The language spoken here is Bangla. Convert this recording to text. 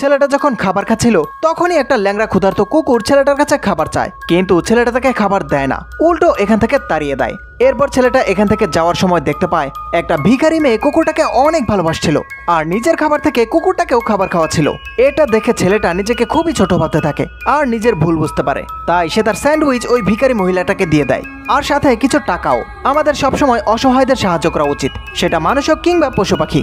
ছেলেটা যখন খাবার খাচ্ছিল, তখনই একটা ল্যাংড়া ক্ষুধার্ত কুকুর ছেলেটার কাছে খাবার চায়। কিন্তু ছেলেটা তাকে খাবার দেয় না, উল্টো এখান থেকে তাড়িয়ে দেয়। এরপর ছেলেটা এখান থেকে যাওয়ার সময় দেখতে পায়, একটা ভিখারি মেয়ে কুকুরটাকে অনেক ভালোবাসছিল, আর নিজের খাবার থেকে কুকুরটাকেও খাবার খাওয়াছিল এটা দেখে ছেলেটা নিজেকে খুবই ছোট ভাবতে থাকে, আর নিজের ভুল বুঝতে পারে। তাই সে তার স্যান্ডউইচ ওই ভিখারি মহিলাটাকে দিয়ে দেয়, আর সাথে কিছু টাকাও। আমাদের সবসময় অসহায়দের সাহায্য করা উচিত, সেটা মানুষ হোক কিংবা পশু পাখি।